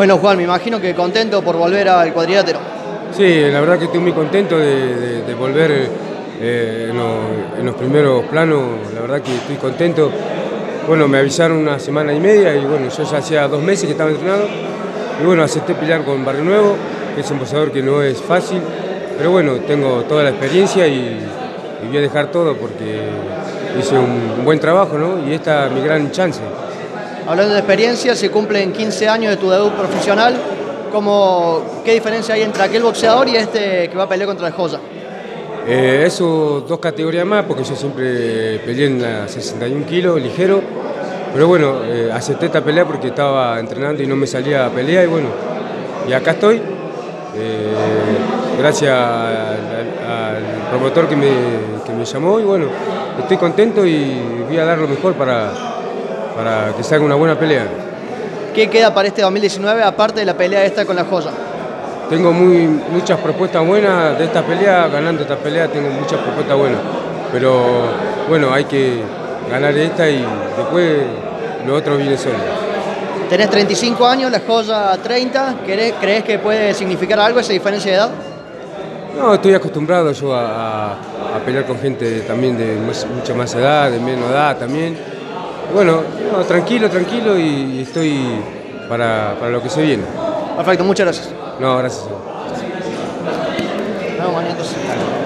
Bueno, Juan, me imagino que contento por volver al cuadrilátero. Sí, la verdad que estoy muy contento de, volver eh, en, los, primeros planos, la verdad que estoy contento. Bueno, me avisaron una semana y media y bueno, yo ya hacía dos meses que estaba entrenado y bueno, acepté pelear con Barrio Nuevo, que es un boxeador que no es fácil, pero bueno, tengo toda la experiencia y, y voy a dejar todo porque hice un buen trabajo ¿no? y esta es mi gran chance. Hablando de experiencia, se cumplen 15 años de tu debut profesional. ¿Cómo, ¿Qué diferencia hay entre aquel boxeador y este que va a pelear contra el Joya? Eh, eso, dos categorías más, porque yo siempre peleé en la 61 kilos, ligero. Pero bueno, eh, acepté esta pelea porque estaba entrenando y no me salía a pelear y bueno, y acá estoy. Eh, gracias al, promotor que me, que me llamó y bueno, estoy contento y voy a dar lo mejor para, para que salga una buena pelea. ¿Qué queda para este 2019 aparte de la pelea esta con la joya? Tengo muy, muchas propuestas buenas de esta pelea, ganando esta pelea tengo muchas propuestas buenas, pero bueno, hay que ganar esta y después lo otro viene solo. Tenés 35 años, la joya 30, ¿crees que puede significar algo esa diferencia de edad? No, estoy acostumbrado yo a, pelear con gente también de mucha más edad, de menos edad también. Bueno, tranquilo, tranquilo y, estoy para, para, lo que se viene. Perfecto, muchas gracias. No, gracias. Vamos,